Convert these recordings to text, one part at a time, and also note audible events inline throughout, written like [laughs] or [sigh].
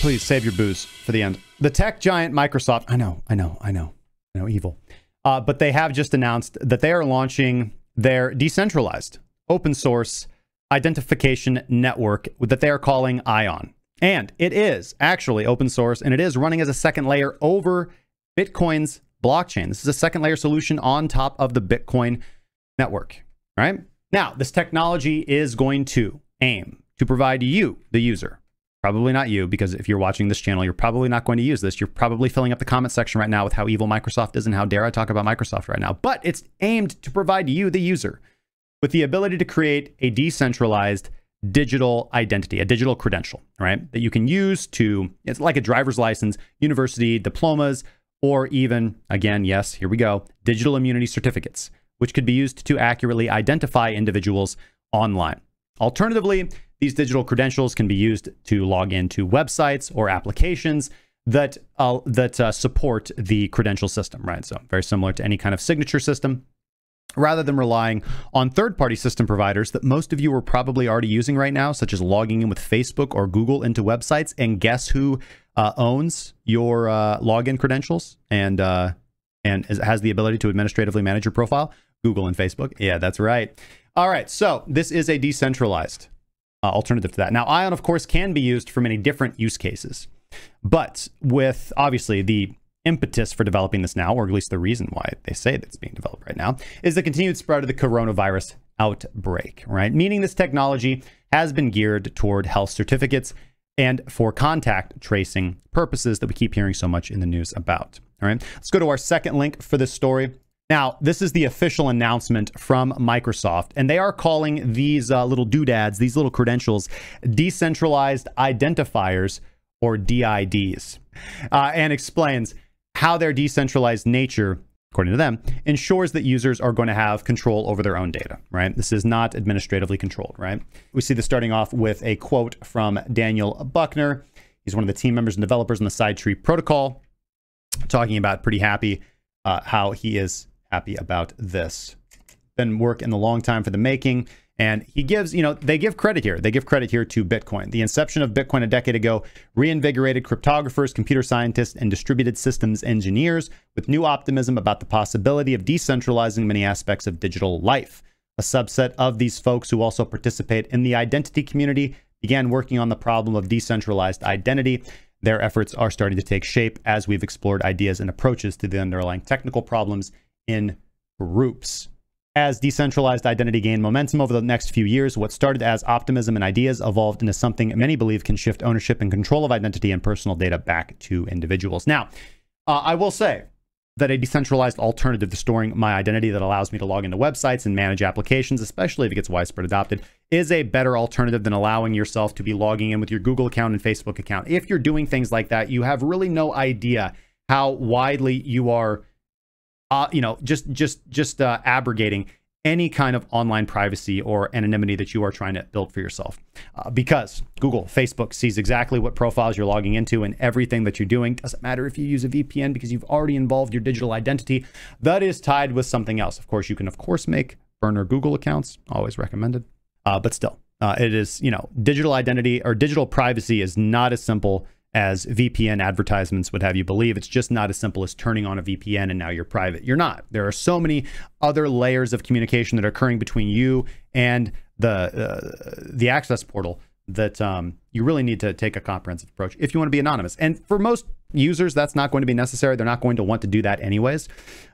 please save your boos for the end. The tech giant Microsoft. I know, I know, I know, I know, evil. Uh, but they have just announced that they are launching their decentralized open source identification network that they are calling Ion. And it is actually open source and it is running as a second layer over Bitcoin's blockchain. This is a second layer solution on top of the Bitcoin network. Right Now, this technology is going to aim to provide you, the user, Probably not you, because if you're watching this channel, you're probably not going to use this. You're probably filling up the comment section right now with how evil Microsoft is and how dare I talk about Microsoft right now. But it's aimed to provide you, the user, with the ability to create a decentralized digital identity, a digital credential, right? That you can use to, it's like a driver's license, university diplomas, or even, again, yes, here we go, digital immunity certificates, which could be used to accurately identify individuals online. Alternatively, these digital credentials can be used to log into websites or applications that uh, that uh, support the credential system, right? So very similar to any kind of signature system. Rather than relying on third-party system providers that most of you are probably already using right now, such as logging in with Facebook or Google into websites, and guess who uh, owns your uh, login credentials and uh, and has the ability to administratively manage your profile? Google and Facebook. Yeah, that's right. All right, so this is a decentralized uh, alternative to that. Now, Ion, of course, can be used for many different use cases, but with obviously the impetus for developing this now, or at least the reason why they say that's being developed right now, is the continued spread of the coronavirus outbreak, right? Meaning this technology has been geared toward health certificates and for contact tracing purposes that we keep hearing so much in the news about. All right, let's go to our second link for this story. Now, this is the official announcement from Microsoft, and they are calling these uh, little doodads, these little credentials, decentralized identifiers or DIDs, uh, and explains how their decentralized nature, according to them, ensures that users are going to have control over their own data, right? This is not administratively controlled, right? We see this starting off with a quote from Daniel Buchner. He's one of the team members and developers on the Sidetree protocol, talking about pretty happy uh, how he is happy about this. Been work in the long time for the making. And he gives, you know, they give credit here. They give credit here to Bitcoin. The inception of Bitcoin a decade ago reinvigorated cryptographers, computer scientists, and distributed systems engineers with new optimism about the possibility of decentralizing many aspects of digital life. A subset of these folks who also participate in the identity community began working on the problem of decentralized identity. Their efforts are starting to take shape as we've explored ideas and approaches to the underlying technical problems in groups. As decentralized identity gained momentum over the next few years, what started as optimism and ideas evolved into something many believe can shift ownership and control of identity and personal data back to individuals. Now, uh, I will say that a decentralized alternative to storing my identity that allows me to log into websites and manage applications, especially if it gets widespread adopted, is a better alternative than allowing yourself to be logging in with your Google account and Facebook account. If you're doing things like that, you have really no idea how widely you are uh, you know, just just just uh, abrogating any kind of online privacy or anonymity that you are trying to build for yourself. Uh, because Google, Facebook sees exactly what profiles you're logging into and everything that you're doing. Doesn't matter if you use a VPN because you've already involved your digital identity. That is tied with something else. Of course, you can, of course, make burner Google accounts, always recommended. Uh, but still, uh, it is, you know, digital identity or digital privacy is not as simple as VPN advertisements would have you believe. It's just not as simple as turning on a VPN and now you're private. You're not. There are so many other layers of communication that are occurring between you and the uh, the access portal that um, you really need to take a comprehensive approach if you want to be anonymous. And for most users, that's not going to be necessary. They're not going to want to do that anyways.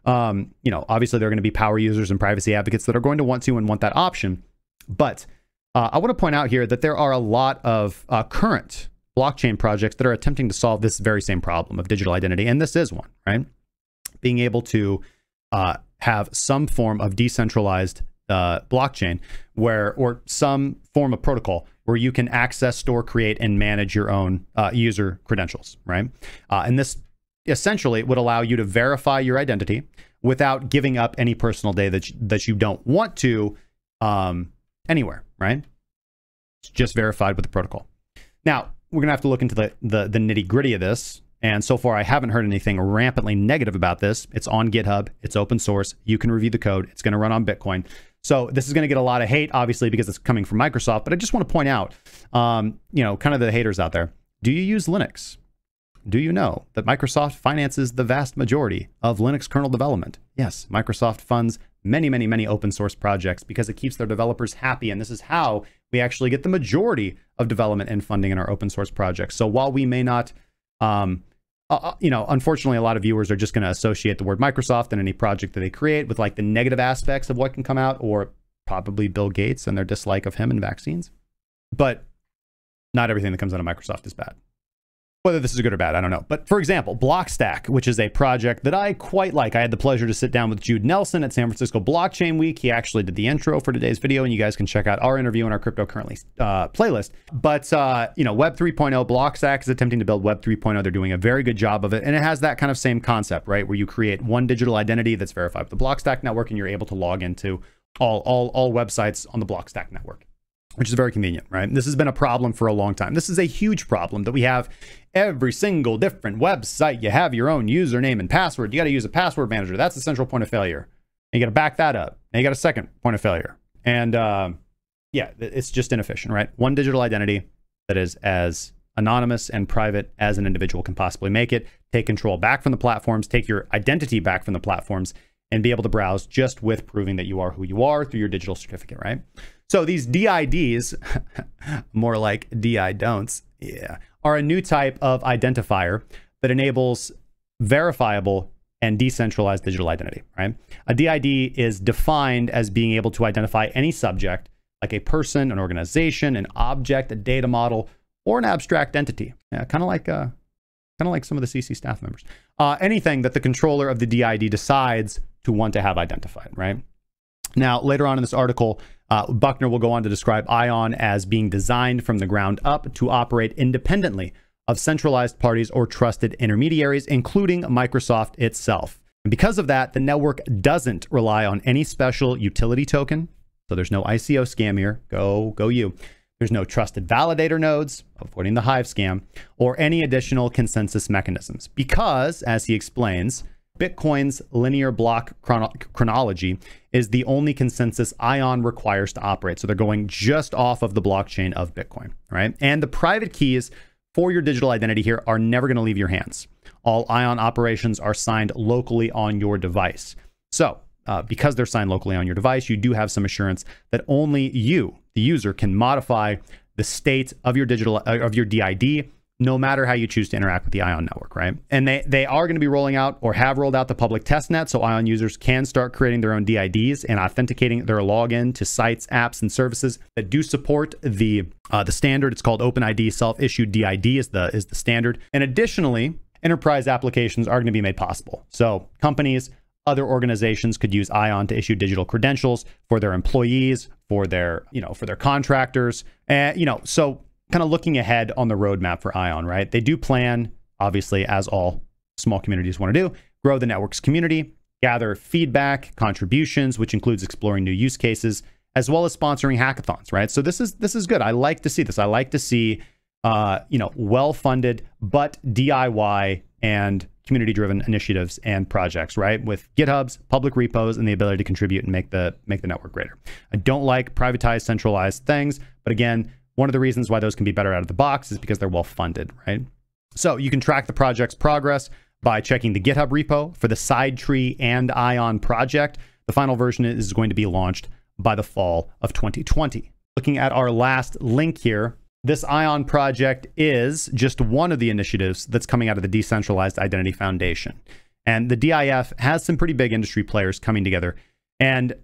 Um, you know, obviously there are going to be power users and privacy advocates that are going to want to and want that option. But uh, I want to point out here that there are a lot of uh, current blockchain projects that are attempting to solve this very same problem of digital identity. And this is one, right? Being able to uh, have some form of decentralized uh, blockchain where, or some form of protocol where you can access, store, create, and manage your own uh, user credentials, right? Uh, and this essentially would allow you to verify your identity without giving up any personal data that you, that you don't want to um, anywhere, right? It's just verified with the protocol. Now, we're going to have to look into the, the, the nitty gritty of this. And so far, I haven't heard anything rampantly negative about this. It's on GitHub. It's open source. You can review the code. It's going to run on Bitcoin. So this is going to get a lot of hate, obviously, because it's coming from Microsoft. But I just want to point out, um, you know, kind of the haters out there. Do you use Linux? Do you know that Microsoft finances the vast majority of Linux kernel development? Yes, Microsoft funds many, many, many open source projects because it keeps their developers happy. And this is how we actually get the majority of development and funding in our open source projects. So while we may not, um, uh, uh you know, unfortunately, a lot of viewers are just going to associate the word Microsoft and any project that they create with like the negative aspects of what can come out, or probably Bill Gates and their dislike of him and vaccines. But not everything that comes out of Microsoft is bad. Whether this is good or bad, I don't know. But for example, Blockstack, which is a project that I quite like. I had the pleasure to sit down with Jude Nelson at San Francisco Blockchain Week. He actually did the intro for today's video, and you guys can check out our interview in our cryptocurrency uh, playlist. But, uh, you know, Web 3.0, Blockstack is attempting to build Web 3.0. They're doing a very good job of it. And it has that kind of same concept, right? Where you create one digital identity that's verified with the Blockstack network, and you're able to log into all, all, all websites on the Blockstack network which is very convenient, right? This has been a problem for a long time. This is a huge problem that we have every single different website. You have your own username and password. You got to use a password manager. That's the central point of failure. And you got to back that up. And you got a second point of failure. And uh, yeah, it's just inefficient, right? One digital identity that is as anonymous and private as an individual can possibly make it. Take control back from the platforms, take your identity back from the platforms, and be able to browse just with proving that you are who you are through your digital certificate, right? So these DIDs, [laughs] more like DI don'ts, yeah, are a new type of identifier that enables verifiable and decentralized digital identity, right? A DID is defined as being able to identify any subject, like a person, an organization, an object, a data model, or an abstract entity. Yeah, kind of like uh, kind of like some of the CC staff members. Uh, anything that the controller of the DID decides to want to have identified, right? Now, later on in this article, uh, Buchner will go on to describe ION as being designed from the ground up to operate independently of centralized parties or trusted intermediaries, including Microsoft itself. And because of that, the network doesn't rely on any special utility token. So there's no ICO scam here. Go, go you. There's no trusted validator nodes, avoiding the Hive scam, or any additional consensus mechanisms. Because, as he explains, Bitcoin's linear block chrono chronology is the only consensus ION requires to operate. So they're going just off of the blockchain of Bitcoin, right? And the private keys for your digital identity here are never going to leave your hands. All ION operations are signed locally on your device. So uh, because they're signed locally on your device, you do have some assurance that only you, the user, can modify the state of your digital uh, of your DID no matter how you choose to interact with the Ion network, right? And they, they are going to be rolling out or have rolled out the public test net so Ion users can start creating their own DIDs and authenticating their login to sites, apps, and services that do support the uh, the standard. It's called OpenID self-issued DID is the is the standard. And additionally, enterprise applications are going to be made possible. So companies, other organizations could use Ion to issue digital credentials for their employees, for their, you know, for their contractors. And, you know, so kind of looking ahead on the roadmap for Ion, right? They do plan, obviously, as all small communities want to do, grow the network's community, gather feedback, contributions, which includes exploring new use cases, as well as sponsoring hackathons, right? So this is this is good. I like to see this. I like to see uh, you know, well-funded but DIY and community-driven initiatives and projects, right? With GitHubs, public repos, and the ability to contribute and make the make the network greater. I don't like privatized, centralized things, but again, one of the reasons why those can be better out of the box is because they're well funded, right? So you can track the project's progress by checking the GitHub repo for the SideTree and Ion project. The final version is going to be launched by the fall of 2020. Looking at our last link here, this Ion project is just one of the initiatives that's coming out of the Decentralized Identity Foundation. And the DIF has some pretty big industry players coming together. And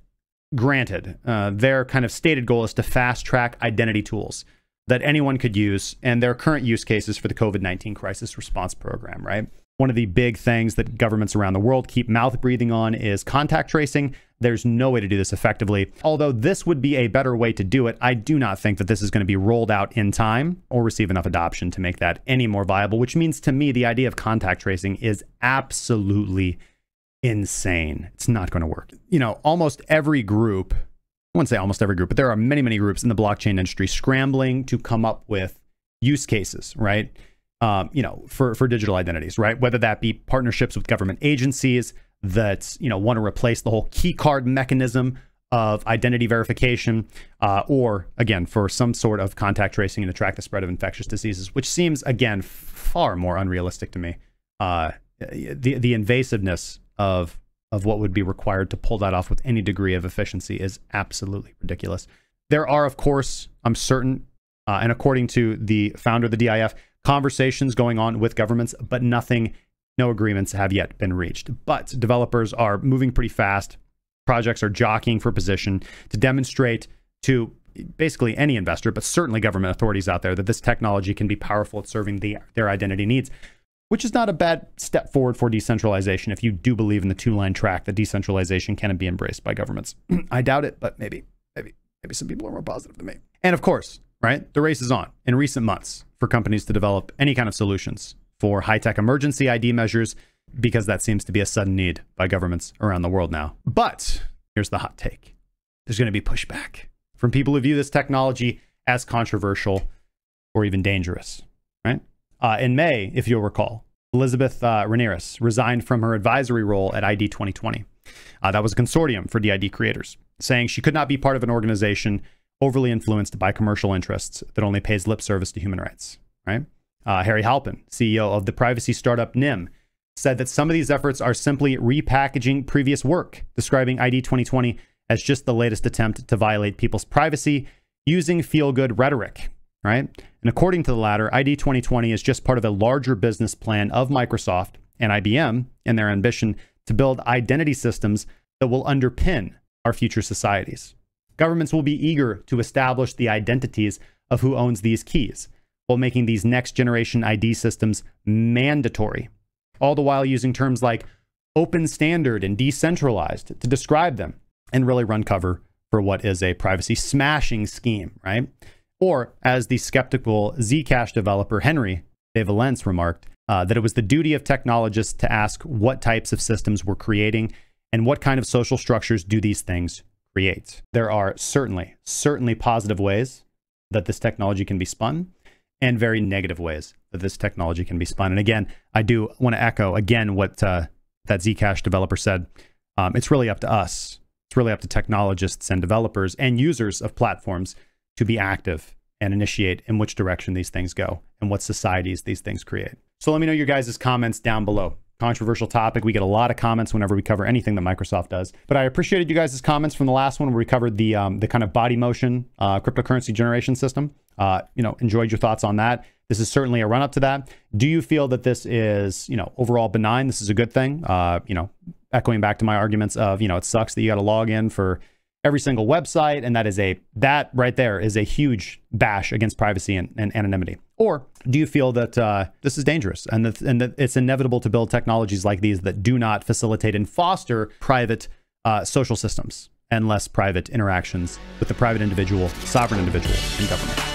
Granted, uh, their kind of stated goal is to fast track identity tools that anyone could use and their current use cases for the COVID 19 crisis response program, right? One of the big things that governments around the world keep mouth breathing on is contact tracing. There's no way to do this effectively. Although this would be a better way to do it, I do not think that this is going to be rolled out in time or receive enough adoption to make that any more viable, which means to me the idea of contact tracing is absolutely insane. It's not going to work. You know, almost every group, I wouldn't say almost every group, but there are many, many groups in the blockchain industry scrambling to come up with use cases, right? Um, you know, for, for digital identities, right? Whether that be partnerships with government agencies that, you know, want to replace the whole key card mechanism of identity verification, uh, or again, for some sort of contact tracing and to track the spread of infectious diseases, which seems, again, far more unrealistic to me. Uh, the, the invasiveness of, of what would be required to pull that off with any degree of efficiency is absolutely ridiculous. There are, of course, I'm certain, uh, and according to the founder of the DIF, conversations going on with governments, but nothing, no agreements have yet been reached. But developers are moving pretty fast. Projects are jockeying for position to demonstrate to basically any investor, but certainly government authorities out there, that this technology can be powerful at serving the, their identity needs, which is not a bad step forward for decentralization if you do believe in the two line track that decentralization can be embraced by governments. [clears throat] I doubt it, but maybe, maybe, maybe some people are more positive than me. And of course, right, the race is on in recent months for companies to develop any kind of solutions for high tech emergency ID measures because that seems to be a sudden need by governments around the world now. But here's the hot take there's going to be pushback from people who view this technology as controversial or even dangerous, right? Uh, in May, if you'll recall, Elizabeth uh, resigned from her advisory role at ID 2020. Uh, that was a consortium for DID creators, saying she could not be part of an organization overly influenced by commercial interests that only pays lip service to human rights, right? Uh, Harry Halpin, CEO of the privacy startup Nym, said that some of these efforts are simply repackaging previous work, describing ID 2020 as just the latest attempt to violate people's privacy using feel good rhetoric, right? And according to the latter, ID 2020 is just part of a larger business plan of Microsoft and IBM and their ambition to build identity systems that will underpin our future societies. Governments will be eager to establish the identities of who owns these keys, while making these next generation ID systems mandatory, all the while using terms like open standard and decentralized to describe them and really run cover for what is a privacy smashing scheme, right? Or, as the skeptical Zcash developer Henry de Valence remarked, uh, that it was the duty of technologists to ask what types of systems we're creating and what kind of social structures do these things create. There are certainly, certainly positive ways that this technology can be spun and very negative ways that this technology can be spun. And again, I do want to echo again what uh, that Zcash developer said. Um, it's really up to us. It's really up to technologists and developers and users of platforms to be active and initiate in which direction these things go and what societies these things create. So let me know your guys' comments down below controversial topic. We get a lot of comments whenever we cover anything that Microsoft does. But I appreciated you guys' comments from the last one where we covered the um, the kind of body motion uh, cryptocurrency generation system. Uh, you know, enjoyed your thoughts on that. This is certainly a run up to that. Do you feel that this is, you know, overall benign? This is a good thing. Uh, you know, echoing back to my arguments of, you know, it sucks that you got to log in for every single website. And that is a, that right there is a huge bash against privacy and, and anonymity. Or do you feel that uh, this is dangerous and that, and that it's inevitable to build technologies like these that do not facilitate and foster private uh, social systems and less private interactions with the private individual, sovereign individual, and government?